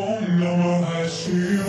Om Namah Shivaya.